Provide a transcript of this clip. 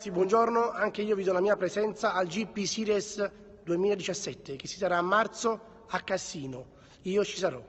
Ragazzi, buongiorno, anche io vi do la mia presenza al GP Series 2017 che si sarà a marzo a Cassino. Io ci sarò.